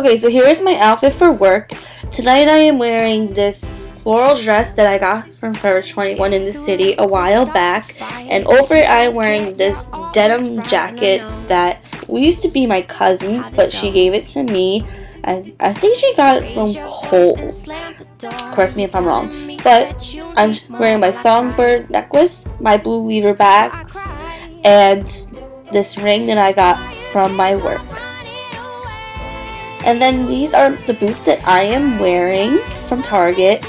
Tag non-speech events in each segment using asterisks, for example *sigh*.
Okay, so here's my outfit for work. Tonight I am wearing this floral dress that I got from Forever 21 in the city a while back. And over it I am wearing this denim jacket that we used to be my cousin's, but she gave it to me. And I think she got it from Kohl's. Correct me if I'm wrong. But I'm wearing my songbird necklace, my blue leader bags, and this ring that I got from my work. And then these are the boots that I am wearing from Target.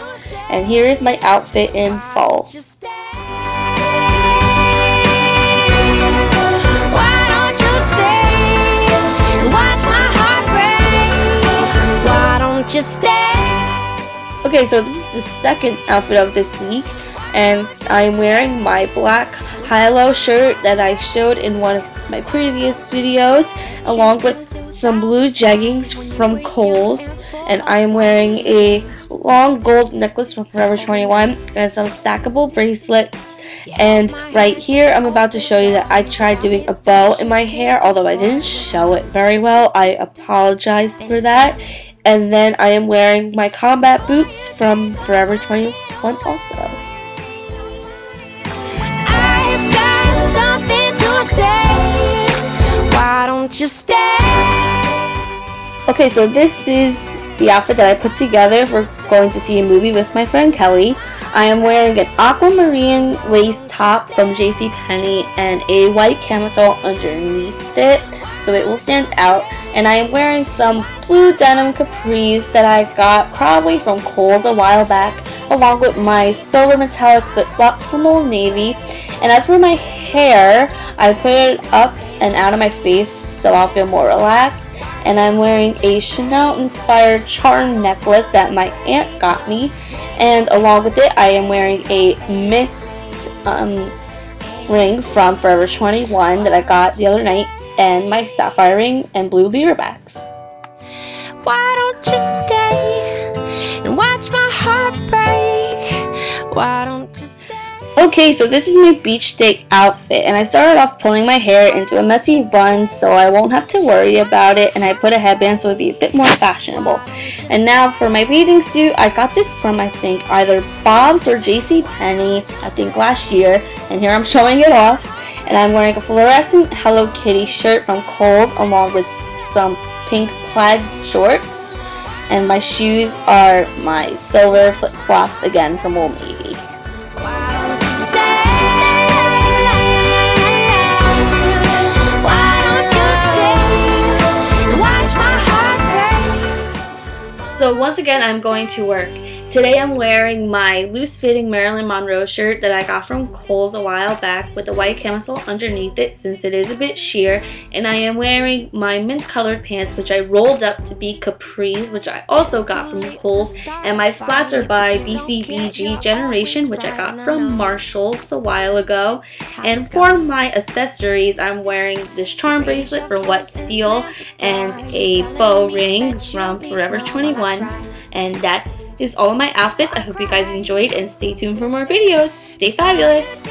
And here is my outfit in fall. Okay, so this is the second outfit of this week, and I'm wearing my black high-low shirt that I showed in one of my previous videos, along with some blue jeggings from Kohl's, and I am wearing a long gold necklace from Forever 21 and some stackable bracelets. And right here, I'm about to show you that I tried doing a bow in my hair, although I didn't show it very well. I apologize for that. And then I am wearing my combat boots from Forever 21 also. Okay, so this is the outfit that I put together for going to see a movie with my friend Kelly. I am wearing an aquamarine lace top from JCPenney and a white camisole underneath it so it will stand out. And I am wearing some blue denim capris that I got probably from Kohl's a while back along with my silver metallic flip-flops from Old Navy. And as for my hair, I put it up and out of my face so I'll feel more relaxed and I'm wearing a Chanel inspired charm necklace that my aunt got me and along with it I am wearing a mint um, ring from Forever 21 that I got the other night and my sapphire ring and blue leader bags. Why don't you stay and watch my heart break? Why don't you Okay, so this is my beach day outfit, and I started off pulling my hair into a messy bun so I won't have to worry about it, and I put a headband so it'd be a bit more fashionable. And now for my bathing suit, I got this from, I think, either Bob's or J.C. Penney, I think last year, and here I'm *laughs* showing it off. And I'm wearing a fluorescent Hello Kitty shirt from Kohl's along with some pink plaid shorts. And my shoes are my silver flip-flops again from Old Navy. So once again, I'm going to work. Today I'm wearing my loose-fitting Marilyn Monroe shirt that I got from Kohl's a while back with a white camisole underneath it since it is a bit sheer. And I am wearing my mint-colored pants which I rolled up to be capris which I also got from Kohl's. And my flats are by BCBG Generation which I got from Marshall's a while ago. And for my accessories, I'm wearing this charm bracelet from Wet Seal and a bow ring from Forever 21 and that is all of my outfits. I hope you guys enjoyed and stay tuned for more videos. Stay fabulous!